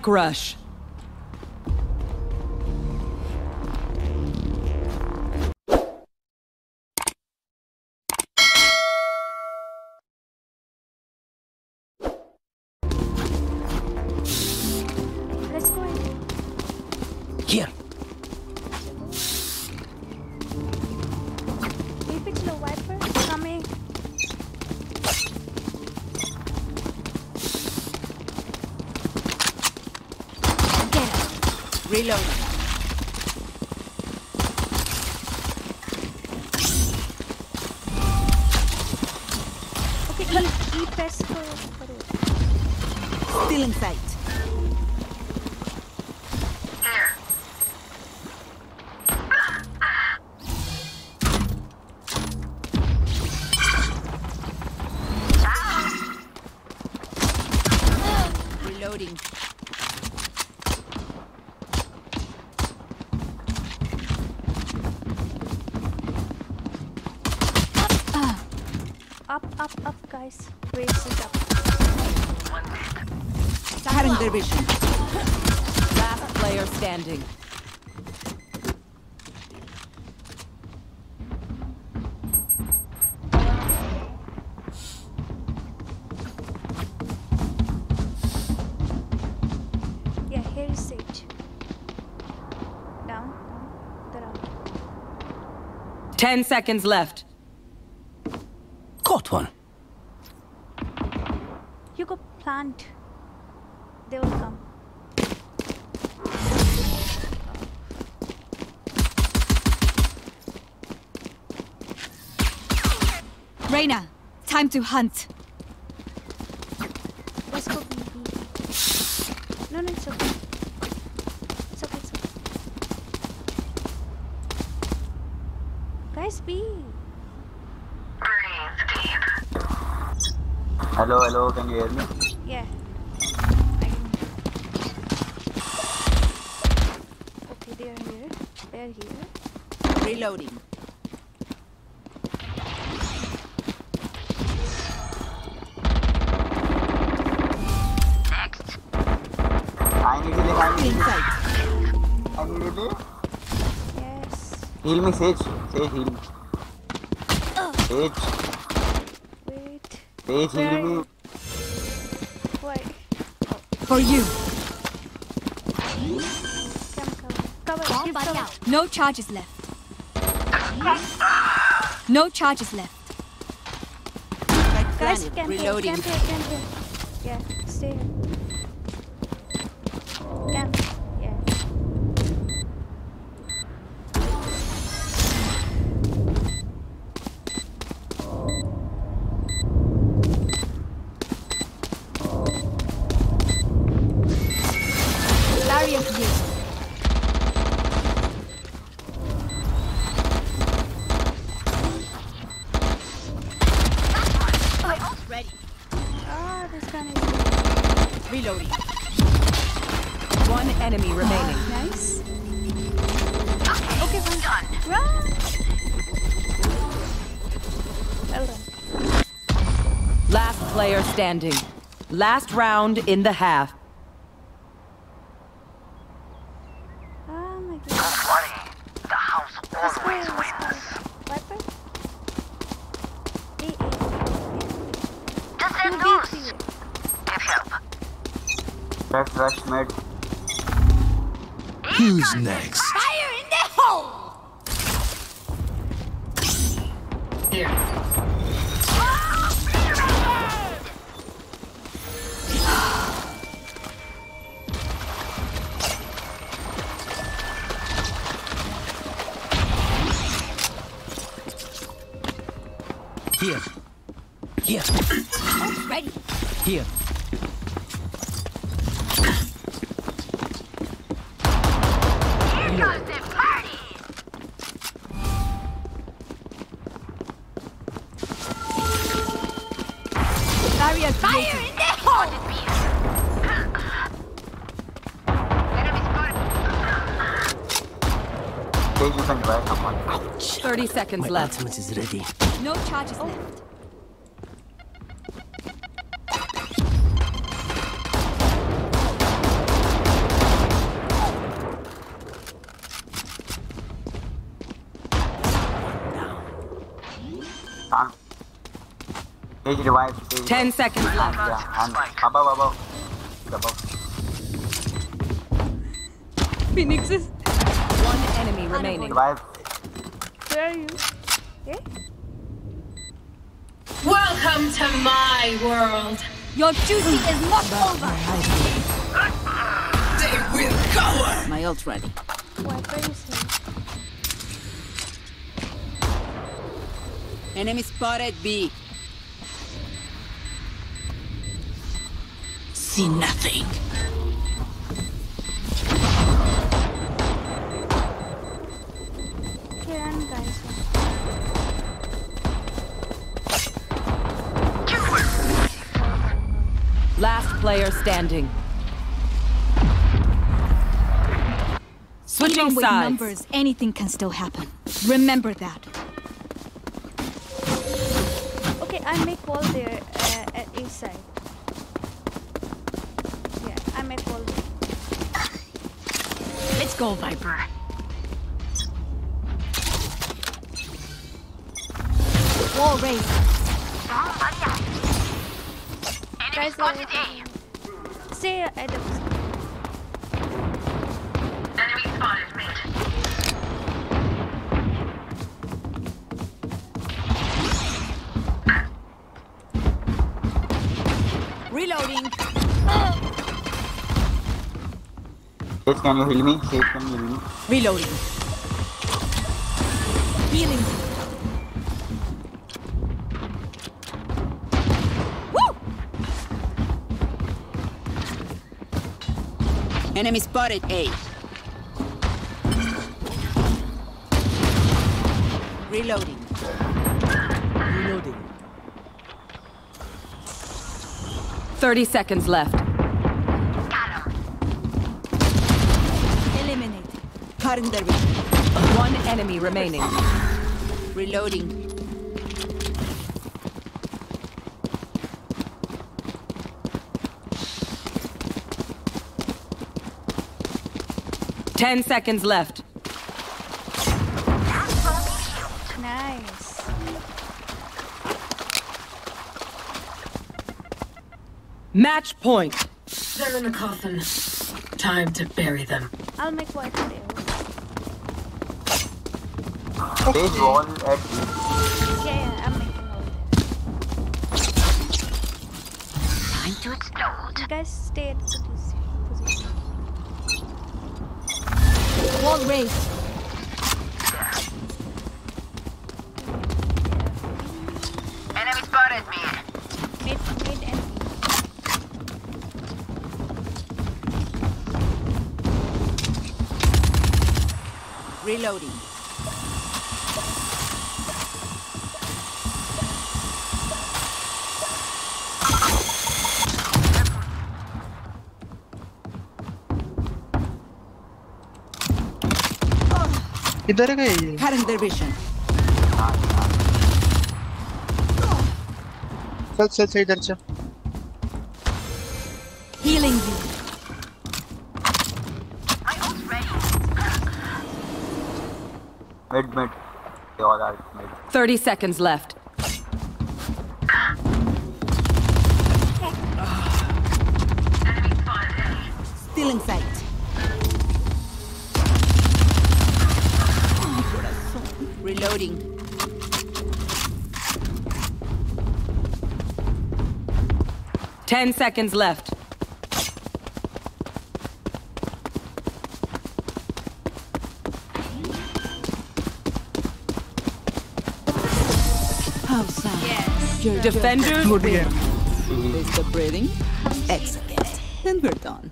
Spike rush. Let's go in. Here. Reloading. Okay, he, he for... Still in sight. Up, up, up, guys. Raise it up. Cutting their vision. Last player standing. Yeah, here is Sage. Down, down. They're. Ten seconds left. Caught one. You go plant. They will come. Reyna, time to hunt. Let's go B, B. No, no, it's okay. It's okay, it's okay. Guys, B. Hello, hello, can you hear me? Yeah. I can... Okay, they are here. They are here. Reloading. I need healing, I need Still in healing. I need healing. Yes. Heal me, Sage. Sage, heal me. Sage, Wait. Sage, Where heal are me. you? Why? For you. Come, cover. Cover. Bomb Keep buddy cover. out. No charges left. No charges left. Guys, planet. camp here, Reloading. camp here, camp here. Yeah, stay here. Camp. One enemy remaining. nice. Ah, okay, fine. Run. Well done. Last player standing. Last round in the half. Oh my god. Let's go, let's go. Viper? A, A. Two B, three. Rush, rush, mid. Who's next? Fire in the hole! Here. Here. Ready. Here. stages on your right. 30 seconds My left. ultimate is ready. No charges oh. left. Huh? Take it away. Ten seconds left. Yeah, and above, above. Above. Phoenixes remaining. Revive. Where are you? Okay. Welcome to my world. Your duty is not over. They will cower. My ult's ready. Wi-Fi is here. Enemy spotted B. See nothing. Last player standing. Switching Even with sides. numbers, anything can still happen. Remember that. Okay, I make wall there uh, at east side. Yeah, I make wall there. Let's go, Viper. Wall raised. Guys, uh, stay at the. Reloading. Sage, can you heal me? Sage, can you heal me? Reloading. Healing. Enemy spotted A. Reloading. Reloading. 30 seconds left. Eliminate. Cutting their vision. One enemy remaining. Reloading. Ten seconds left. Nice. Match point. They're in the coffin. Time to bury them. I'll make Wi-Fi there. Sage wall at Yeah, yeah, I'm making wall Time to explode. You guys stay at the Wall raised. Mid, mid, and Reloading. किधर गए ये Cutting their vision. चल चल चल इधर चल Healing you. mid, mid. They all are mid. 30 seconds left. Still in sight. Reloading. Ten seconds left. How sad. yes. Your defenders Good win. Is the breathing? Excellent. Then we're done.